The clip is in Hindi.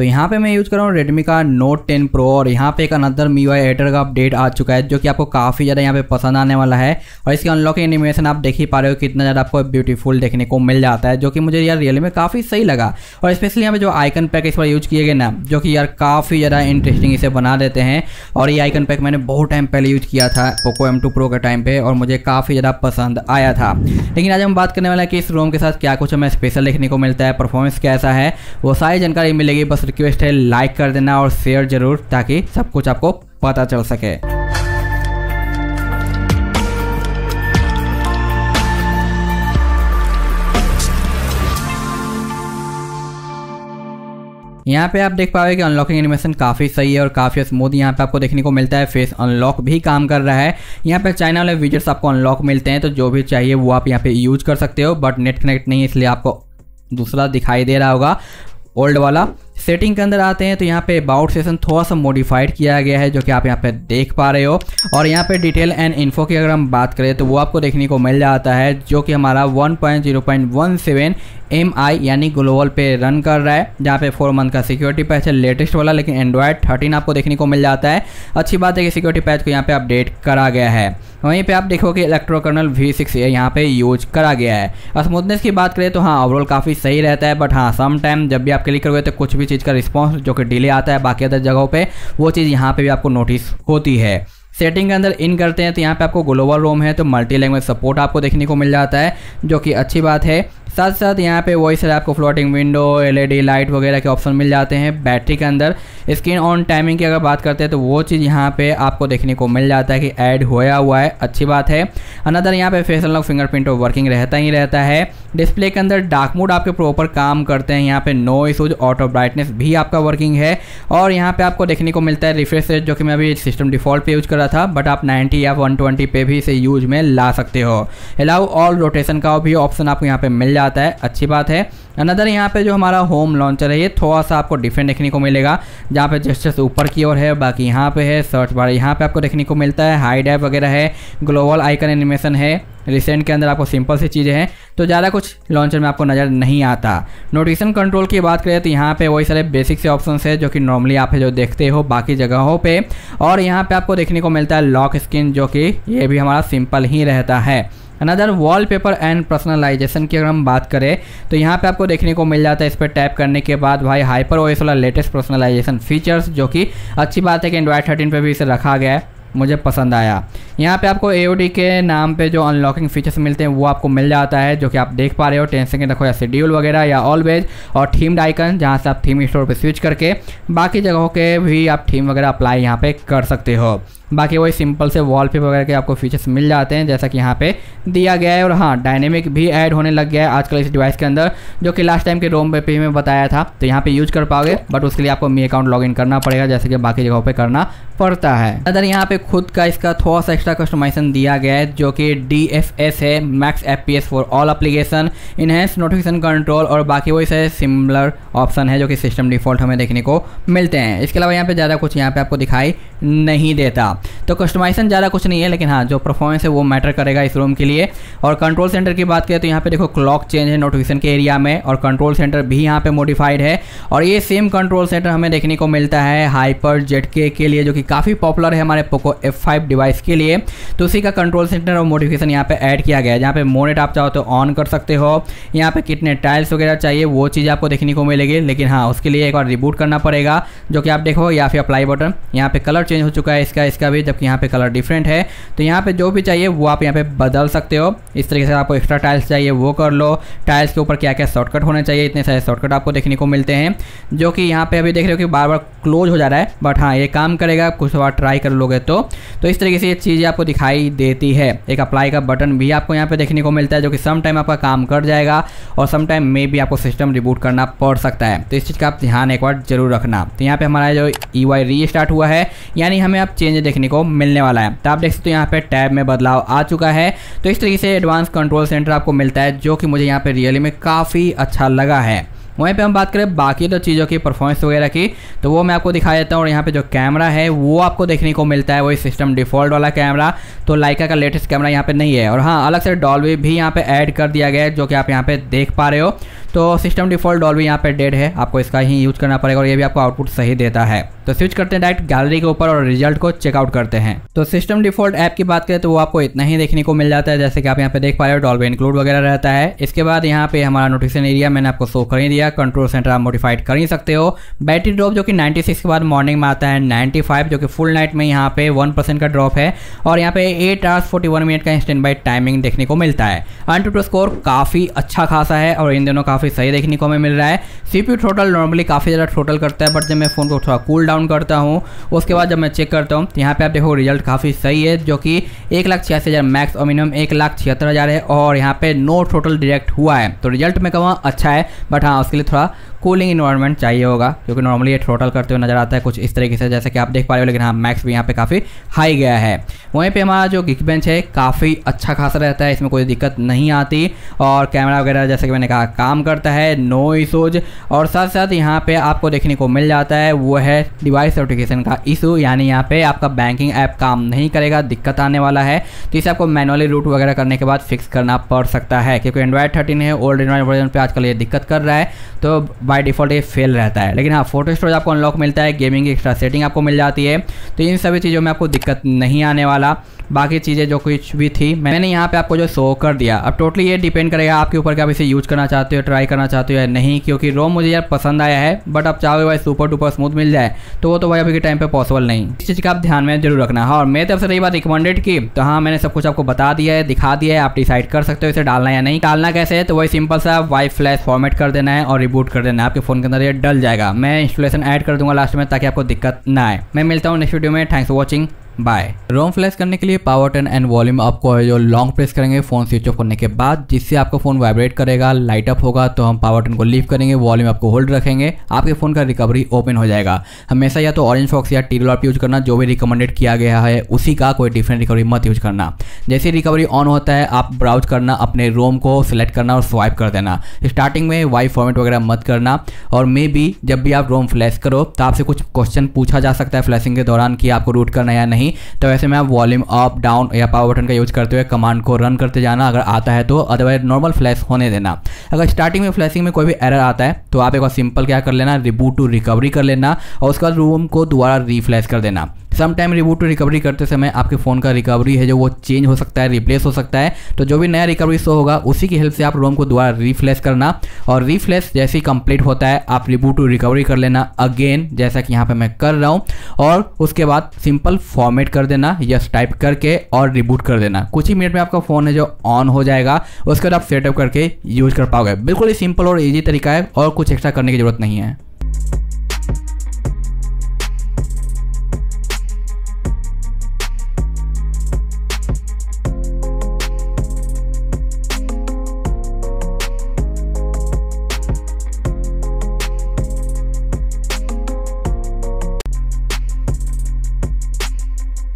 तो यहाँ पे मैं यूज़ कर रहा हूँ रेडमी का नोट टेन प्रो और यहाँ पे एक अनदर मी वाई एडिटर का अपडेट आ चुका है, जो कि आपको काफ़ी ज़्यादा यहाँ पे पसंद आने वाला है। और इसकी अनलॉकिंग एनिमेशन आप देख ही पा रहे हो कितना ज़्यादा आपको ब्यूटीफुल देखने को मिल जाता है, जो कि मुझे यार रियली में काफ़ी सही लगा। और स्पेशली यहाँ पे जो आइकन पैक इस बार यूज़ किए गए ना, जो कि यार काफ़ी ज़्यादा इंटरेस्टिंग इसे बना देते हैं। और ये आइकन पैक मैंने बहुत टाइम पहले यूज़ किया था पोको एम टू प्रो के टाइम पे और मुझे काफ़ी ज़्यादा पसंद आया था। लेकिन आज हम बात करने वाले कि इस रोम के साथ क्या कुछ हमें स्पेशल देखने को मिलता है परफॉर्मेंस कैसा है, वो सारी जानकारी मिलेगी। बस रिक्वेस्ट है लाइक कर देना और शेयर ज़रूर, ताकि सब कुछ आपको पता चल सके। यहाँ पे आप देख पाओगे कि अनलॉकिंग एनिमेशन काफ़ी सही है और काफ़ी स्मूथ यहाँ पे आपको देखने को मिलता है। फेस अनलॉक भी काम कर रहा है। यहाँ पे चाइना वाले विजेट्स आपको अनलॉक मिलते हैं तो जो भी चाहिए वो आप यहाँ पे यूज़ कर सकते हो बट नेट कनेक्ट नहीं है इसलिए आपको दूसरा दिखाई दे रहा होगा। ओल्ड वाला सेटिंग के अंदर आते हैं तो यहाँ पे अबाउट सेशन थोड़ा सा मॉडिफाइड किया गया है, जो कि आप यहाँ पे देख पा रहे हो। और यहाँ पे डिटेल एंड इन्फो की अगर हम बात करें तो वो आपको देखने को मिल जाता है, जो कि हमारा 1.0.17 एम आई यानी ग्लोबल पे रन कर रहा है, जहाँ पे फोर मंथ का सिक्योरिटी पैच है लेटेस्ट वाला, लेकिन एंड्रॉयड थर्टीन आपको देखने को मिल जाता है। अच्छी बात है कि सिक्योरिटी पैच को यहाँ पे अपडेट करा गया है। वहीं पे आप देखो कि इलेक्ट्रोकर्नल वी सिक्स यहाँ पे यूज़ करा गया है। स्मूथनेस की बात करें तो हाँ ओवरऑल काफ़ी सही रहता है बट हाँ सम टाइम जब भी आप क्लिक करोगे तो कुछ भी चीज़ का रिस्पॉन्स जो कि डिले आता है बाकी अदर जगहों पर वो चीज़ यहाँ पर भी आपको नोटिस होती है। सेटिंग के अंदर इन करते हैं तो यहाँ पे आपको ग्लोबल रोम है तो मल्टी लैंग्वेज सपोर्ट आपको देखने को मिल जाता है, जो कि अच्छी बात है। साथ साथ यहाँ पे वॉइस है, आपको फ्लोटिंग विंडो एलईडी लाइट वगैरह के ऑप्शन मिल जाते हैं बैटरी के अंदर। स्क्रीन ऑन टाइमिंग की अगर बात करते हैं तो वो चीज़ यहाँ पे आपको देखने को मिल जाता है कि ऐड होया हुआ है, अच्छी बात है। अनदर यहाँ पे फेस अनलॉक फिंगरप्रिंट वर्किंग रहता ही रहता है। डिस्प्ले के अंदर डार्क मोड आपके प्रॉपर काम करते हैं, यहाँ पे नो इशूज ऑटो ब्राइटनेस भी आपका वर्किंग है। और यहाँ पे आपको देखने को मिलता है रिफ्रेश रेट जो कि मैं अभी सिस्टम डिफ़ॉल्ट पे यूज़ कर रहा था बट आप 90 या 120 पे भी इसे यूज़ में ला सकते हो। अलाउ ऑल रोटेशन का भी ऑप्शन आपको यहाँ पे मिल जाता है। अच्छी बात है। अनदर यहाँ पे जो हमारा होम लॉन्चर है, ये थोड़ा सा आपको डिफरेंट देखने को मिलेगा, जहाँ पे जस्टिस ऊपर की ओर है, बाकी यहाँ पे है सर्च बार यहाँ पे आपको देखने को मिलता है हाई डैप वगैरह है ग्लोबल आइकन एनिमेशन है। रिसेंट के अंदर आपको सिंपल सी चीज़ें हैं तो ज़्यादा कुछ लॉन्चर में आपको नज़र नहीं आता। नोटिफिकेशन कंट्रोल की बात करें तो यहाँ पे वही सारे बेसिक से ऑप्शन है, जो कि नॉर्मली आप जो देखते हो बाकी जगहों पे। और यहाँ पे आपको देखने को मिलता है लॉक स्क्रीन जो कि ये भी हमारा सिंपल ही रहता है। अनदर वॉलपेपर एंड पर्सनलाइजेशन की अगर हम बात करें तो यहाँ पे आपको देखने को मिल जाता है, इस पर टैप करने के बाद भाई हाइपर ओएस वाला लेटेस्ट पर्सनलाइजेशन फीचर्स जो कि अच्छी बात है कि एंड्रॉयड थर्टीन पे भी इसे रखा गया है। मुझे पसंद आया। यहाँ पे आपको AOD के नाम पे जो अनलॉकिंग फीचर्स मिलते हैं, वो आपको मिल जाता है, जो कि आप देख पा रहे हो टेन सेकेंड रखो या शेड्यूल वगैरह या ऑलवेज और थीम्ड आइकन जहाँ से आप थीम स्टोर पे स्विच करके बाकी जगहों के भी आप थीम वगैरह अप्लाई यहाँ पे कर सकते हो। बाकी वही सिंपल से वॉल वॉलपेपर वगैरह के आपको फीचर्स मिल जाते हैं, जैसा कि यहाँ पे दिया गया है। और हाँ डायनेमिक भी ऐड होने लग गया है आजकल इस डिवाइस के अंदर, जो कि लास्ट टाइम के रोम पे में बताया था। तो यहाँ पे यूज़ कर पाओगे बट उसके लिए आपको मी अकाउंट लॉग करना पड़ेगा, जैसे कि बाकी जगहों पर करना पड़ता है। अदर यहाँ पे खुद का इसका थोड़ा सा एक्स्ट्रा कस्टमाइजेशन दिया गया है, जो कि डी है max FPS for all application enhance notification control और बाकी वही सारे सिमिलर ऑप्शन है, जो कि सिस्टम डिफ़ॉल्ट हमें देखने को मिलते हैं। इसके अलावा यहाँ पे ज़्यादा कुछ यहाँ पे आपको दिखाई नहीं देता। तो कस्टमाइजेशन ज़्यादा कुछ नहीं है, लेकिन हाँ जो परफॉर्मेंस है वो मैटर करेगा इस रूम के लिए। और कंट्रोल सेंटर की बात करें तो यहाँ पे देखो क्लॉक चेंज है नोटिफिकेशन के एरिया में, और कंट्रोल सेंटर भी यहाँ पे मॉडिफाइड है। और ये सेम कंट्रोल सेंटर हमें देखने को मिलता है हाइपर जेट के के लिए, जो कि काफ़ी पॉपुलर है हमारे पोको एफ़ डिवाइस के लिए। तो उसी का कंट्रोल सेंटर और मोडिफिकेशन यहाँ पर ऐड किया गया है, जहाँ पे मोनेट आप चाहो तो ऑन कर सकते हो। यहाँ पर कितने टाइल्स वगैरह चाहिए, वो चीज़ आपको देखने को मिलेगी, लेकिन हाँ उसके लिए एक बार रिबूट करना पड़ेगा, जो कि आप देखो, या फिर अप्लाई बटन यहाँ पर कलर चेंज हो चुका है इसका इसका भी जबकि यहाँ पे कलर डिफरेंट है। तो यहाँ पे जो भी चाहिए, वो आप यहाँ पे बदल सकते हो। इस तरीके से आपको एक्स्ट्रा टाइल्स चाहिए, वो कर लो। टाइल्स के ऊपर क्या क्या शॉर्टकट होने चाहिए, इतने सारे शॉर्टकट आपको देखने को मिलते हैं। जो कि यहाँ पे अभी देख रहे हो कि बार बार क्लोज हो जा रहा है बट हाँ ये काम करेगा, कुछ बार ट्राई कर लोगे तो। तो इस तरीके से ये चीज़ें आपको दिखाई देती है। एक अप्लाई का बटन भी आपको यहाँ पे देखने को मिलता है, जो कि सम टाइम आपका काम कर जाएगा, और सम टाइम में भी आपको सिस्टम रिबूट करना पड़ सकता है। तो इस चीज़ का आप ध्यान एक बार ज़रूर रखना। तो यहाँ पे हमारा जो ई वाई री स्टार्ट हुआ है, यानी हमें आप चेंज देखने को मिलने वाला है। तो आप देख सकते हो यहाँ पे टैब में बदलाव आ चुका है। तो इस तरीके से एडवांस कंट्रोल सेंटर आपको मिलता है, जो कि मुझे यहाँ पे रियली में काफ़ी अच्छा लगा है। वहीं पे हम बात करें बाकी तो चीज़ों की परफॉर्मेंस वगैरह की तो वो मैं आपको दिखा देता हूँ। और यहाँ पे जो कैमरा है, वो आपको देखने को मिलता है, वही सिस्टम डिफ़ॉल्ट वाला कैमरा तो लाइका का लेटेस्ट कैमरा यहाँ पे नहीं है। और हाँ अलग से डॉल्बी भी यहाँ पे ऐड कर दिया गया है, जो कि आप यहाँ पे देख पा रहे हो। तो सिस्टम डिफ़ॉल्ट डॉल्बी यहाँ पे डेड है, आपको इसका ही यूज़ करना पड़ेगा और ये भी आपको आउटपुट सही देता है। तो स्विच करते हैं डायरेक्ट गैलरी के ऊपर और रिज़ल्ट को चेकआउट करते हैं। तो सिस्टम डिफ़ॉल्ट ऐप की बात करें तो वो आपको इतना ही देखने को मिल जाता है जैसे कि आप यहाँ पे देख पा रहे हो डॉल्बी इंक्लूड वगैरह रहता है। इसके बाद यहाँ पे हमारा नोटिफिकेशन एरिया मैंने आपको शो कर ही दिया कंट्रोल सेंटर आप मोडिफाइड कर ही सकते हो। बैटरी ड्रॉप जो कि 96 के बाद मॉर्निंग में आता है 95 जो कि फुल नाइट में यहाँ पे 1% का ड्रॉप है और यहाँ पे 8 आवर्स 41 मिनट का इंस्टेंट बाई टाइमिंग देखने को मिलता है। अन स्कोर काफ़ी अच्छा खासा है और इन दोनों काफ़ी सही देखने को हमें मिल रहा है। सीपीयू टोटल नॉर्मली काफ़ी ज़्यादा टोटल करता है बट जब मैं फ़ोन को थोड़ा कूल डाउन करता हूँ, उसके बाद जब मैं चेक करता हूँ, यहाँ पे आप देखो रिज़ल्ट काफ़ी सही है, जो कि एक लाख छियासी हज़ार मैक्स और मिनिमम एक लाख छिहत्तर हज़ार है, और यहाँ पे नो टोटल डिरेक्ट हुआ है। तो रिज़ल्ट मैं कहूँ अच्छा है बट हाँ उसके लिए थोड़ा कूलिंग इन्वायरमेंट चाहिए होगा, क्योंकि नॉर्मली ये टोटल करते हुए नज़र आता है कुछ इस तरीके से, जैसे कि आप देख पा रहे हो, लेकिन हाँ मैक्स भी यहाँ पे काफ़ी हाई गया है। वहीं पे हमारा जो गिक बेंच है, काफ़ी अच्छा खासा रहता है, इसमें कोई दिक्कत नहीं आती। और कैमरा वगैरह, जैसे कि मैंने कहा, काम करता है नो इशूज और साथ साथ यहाँ पर आपको देखने को मिल जाता है, वो है डिवाइस सर्टिफिकेशन का इशू यानी यहाँ पर आपका बैंकिंग ऐप काम नहीं करेगा, दिक्कत आने वाला है। तो इसे आपको मैनुअली रूट वगैरह करने के बाद फिक्स करना पड़ सकता है, क्योंकि एंड्रॉइड थर्टीन है ओल्ड एंड्रॉयड वर्जन पर आजकल ये दिक्कत कर रहा है। तो बाय डिफ़ॉल्ट ये फेल रहता है। लेकिन हाँ फ़ोटो स्टोरेज आपको अनलॉक मिलता है गेमिंग की एक्स्ट्रा सेटिंग आपको मिल जाती है। तो इन सभी चीज़ों में आपको दिक्कत नहीं आने वाला। बाकी चीज़ें जो कुछ भी थी, मैंने यहाँ पे आपको जो शो कर दिया। अब टोटली ये डिपेंड करेगा आपके ऊपर कि आप इसे यूज़ करना चाहते हो ट्राई करना चाहते हो या नहीं, क्योंकि रोम मुझे यार पसंद आया है बट आप चाहोगे भाई सुपर डुपर स्मूथ मिल जाए तो वो तो भाई अभी के टाइम पे पॉसिबल नहीं। इस चीज़ का आप ध्यान में ज़रूर रखना। हाँ और मैं तरफ़ से रही बात रिकमेंडेड की तो हाँ मैंने सब कुछ आपको बता दिया है, दिखा दिया है, आप डिसाइड कर सकते हो इसे डालना या नहीं। डालना कैसे है तो वही सिंपल सा वाई फ्लैश फॉर्मेट कर देना है और रिबूट कर देना है। आपके फ़ोन के अंदर, ये डल जाएगा। मैं इंस्टॉलेशन ऐड कर दूँगा लास्ट में ताकि आपको दिक्कत ना आए। मैं मिलता हूँ नेक्स्ट वीडियो में। Thanks for watching bye ROM flash करने के लिए पावर टर्न एंड वॉल्यूम आपको जो लॉन्ग प्रेस करेंगे फ़ोन स्विच ऑफ़ करने के बाद, जिससे आपका फ़ोन वाइब्रेट करेगा लाइट अप होगा तो हम पावर टर्न को लीव करेंगे वॉल्यूम आपको होल्ड रखेंगे, आपके फ़ोन का रिकवरी ओपन हो जाएगा। हमेशा या तो ऑरेंज फॉक्स या टी यूज़ करना, जो भी रिकमेंडेड किया गया है, उसी का कोई डिफरेंट रिकवरी मत यूज़ करना। जैसे रिकवरी ऑन होता है, आप ब्राउज करना, अपने रोम को सिलेक्ट करना और स्वाइप कर देना। स्टार्टिंग में वाई फॉर्मेट वगैरह मत करना, और मे बी जब भी आप रोम फ्लैश करो तो आपसे कुछ क्वेश्चन पूछा जा सकता है फ्लैशिंग के दौरान कि आपको रूट करना या नहीं। तो ऐसे में आप वॉल्यूम अप डाउन या पावर बटन का यूज़ करते हुए कमांड को रन करते जाना अगर आता है तो अदरवाइज़ नॉर्मल फ्लैश होने देना। अगर स्टार्टिंग में फ्लैशिंग में कोई भी एरर आता है तो आप एक बार सिंपल क्या कर लेना रिबूट टू रिकवरी कर लेना और उसके बाद रूम को दोबारा रीफ्लैश कर देना। सम टाइम रिबूट रिकवरी करते समय आपके फ़ोन का रिकवरी है, जो वो चेंज हो सकता है रिप्लेस हो सकता है तो जो भी नया रिकवरी शो होगा, उसी की हेल्प से आप रोम को दोबारा रीफ्लैश करना और रीफ्लैश जैसे ही कंप्लीट होता है, आप रिबूट टू रिकवरी कर लेना अगेन जैसा कि यहाँ पर मैं कर रहा हूँ, और उसके बाद सिंपल फॉर्मेट कर देना यस टाइप करके और रिबूट कर देना। कुछ ही मिनट में आपका फ़ोन है जो ऑन हो जाएगा, उसके बाद आप सेटअप करके यूज़ कर पाओगे। बिल्कुल ही सिंपल और ईजी तरीका है और कुछ एक्स्ट्रा करने की ज़रूरत नहीं है।